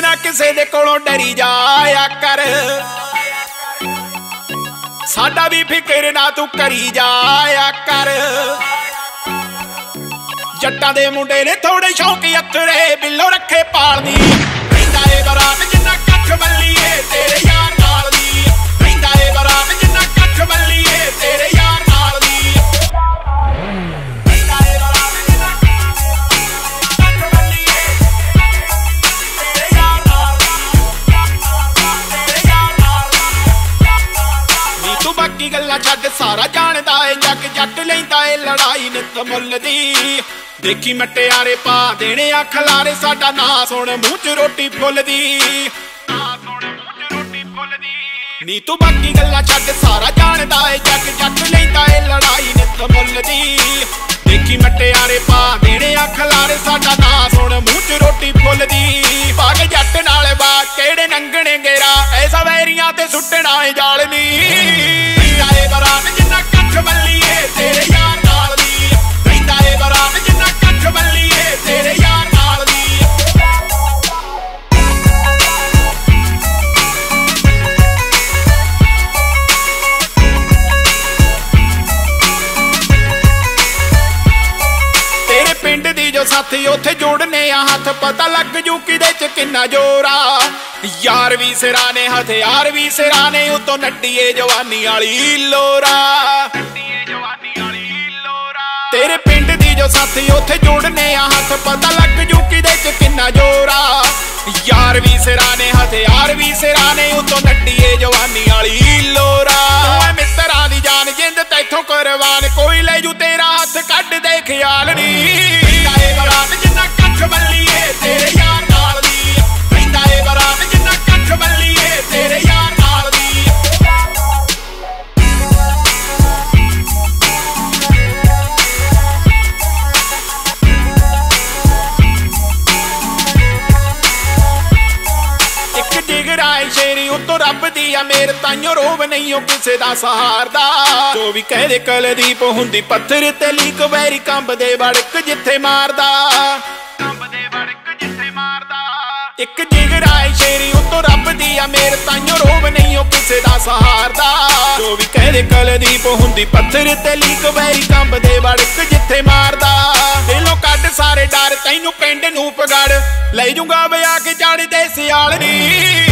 ਐਵੇਂ ਨਾ ਕਿਸੇ ਦੇ ਕੋਲੋਂ ਡਰੀ ਜਾਇਆ ਕਰ। ਸਾਡਾ ਵੀ ਫਿਕਰ ਨਾ ਤੂੰ ਕਰੀ ਜਾਇਆ ਕਰ। ਜੱਟਾਂ ਦੇ ਮੁੰਡੇ ਨੇ ਥੋੜੇ ਸ਼ੌਂਕ ਅਥਰੇ ਬਿੱਲੋ ਰੱਖੇ ਪਾਲਦੀ। ਰਹਿੰਦਾ ਏ ਬਰਾਤ ਤੂੰ ਗੱਲਾਂ ਛੱਡ, ਸਾਰਾ ਜਾਣਦਾ ਏ, ਜੱਗ ਜੱਟ ਲੈਂਦਾ ਏ, ਲੜਾਈ ਨਿਤ ਮੁੱਲ ਦੀ। ਦੇਖੀ ਮਟਿਆਰੇ ਪਾ ਦੇਣੇ ਆ ਖਲਾਰੇ ਸਾਡਾ ਨਾਂ ਸੁਣ, ਮੂੰਹ 'ਚ ਰੋਟੀ ਫੁੱਲਦੀ ਨਾਂ ਨੀ ਤੂੰ ਬਾਕੀ ਗੱਲਾਂ ਛੱਡ, ਸਾਰਾ ਜਾਣਦਾ ਏ, ਜੱਗ ਜੱਟ ਲੈਂਦਾ ਏ, ਲੜਾਈ ਨਿਤ ਮੁੱਲ ਦੀ। ਦੇਖੀ ਮਟਿਆਰੇ ਪਾ ਦੇਣੇ ਆ ਖਲਾਰੇ ਸਾਡਾ ਨਾਂ ਸੁਣ, ਮੂੰਹ 'ਚ ਰੋਟੀ ਫੁੱਲਦੀ ਪਾਗ ਜੱਟ ਨਾਲ ਬਾ ਕਿਹੜੇ ਨੰਗਣੇ ਗੇਰਾ ਐਸਾ ਵੈਰੀਆਂ ਤੇ ਸੁੱਟਣਾ ਏ ਜਾਲਨੀ ਸਾਥੀ ਉੱਥੇ ਜੋੜਨੇ ਆ, ਹੱਥ ਪਤਾ ਲੱਗ ਜੂ ਕਿਦੇ ਚ ਕਿੰਨਾ ਜ਼ੋਰ ਯਾਰ ਵੀ ਸਿਰਾਂ ਹਥਿਆਰ ਵੀ ਸਿਰਾਂ ਉਤੋਂ ਨੱਡੀਏ ਜਵਾਨੀ ਵਾਲੀ ਲੋਰਾ ਜਵਾਨੀ ਵਾਲੀ ਲੋਰਾ ਤੇਰੇ ਪਿੰਡ ਦੀ ਜੋ ਸਾਥੀ ਉੱਥੇ ਜੋੜਨੇ ਆ, ਹੱਥ ਪਤਾ ਲੱਗ ਜੂ ਕਿਦੇ ਚ ਕਿੰਨਾ ਜੋਰਾ ਆ। ਯਾਰ ਵੀ ਸਿਰਾਂ ਨੇ ਹਥਿਆਰ ਵੀ ਸਿਰਾਂ ਨੇ ਉਤੋਂ ਇੱਕ ਡਿਗਰਾ ਏ ਸ਼ੇਰੀ ਉਤੋਂ ਰੱਬ ਦੀ ਆ ਮੇਰ ਤਾਈਓ ਰੋਵ ਨਹੀਂ ਉਹ ਕਿਸੇ ਦਾ ਸਹਾਰਦਾ। ਜੋ ਵੀ ਕਹਦੇ ਕਲਦੀਪ ਹੁੰਦੀ ਪੱਥਰ ਤੇ ਲੀਕ ਵੈਰੀ ਕੰਬਦੇ ਵੜਕ ਜਿੱਥੇ ਮਾਰਦਾ। ਕੰਬਦੇ ਵੜਕ ਜਿੱਥੇ ਮਾਰਦਾ। ਇੱਕ ਜਿਗਰਾ ਏ ਸ਼ੇਰੀ ਉਤੋਂ ਰੱਬ ਦੀ ਆ ਮੇਰ ਤਾਈਓ ਰੋਵ ਨਹੀਂ ਉਹ ਕਿਸੇ ਦਾ ਸਹਾਰਦਾ। ਜੋ ਵੀ ਕਹਦੇ ਕਲਦੀਪ ਹੁੰਦੀ ਪੱਥਰ ਤੇ ਲੀਕ ਵੈਰੀ ਕੰਬਦੇ ਵੜਕ ਜਿੱਥੇ ਮਾਰਦਾ। ਦਿਲੋਂ ਕੱਢ ਸਾਰੇ ਡਰ ਤੈਨੂੰ ਪਿੰਡ ਨੂੰ ਪਗੜ। ਲੈ ਜੂੰਗਾ ਵਿਆਹ ਕੇ ਚੜਦੇ ਸਿਆਲ ਨੀ।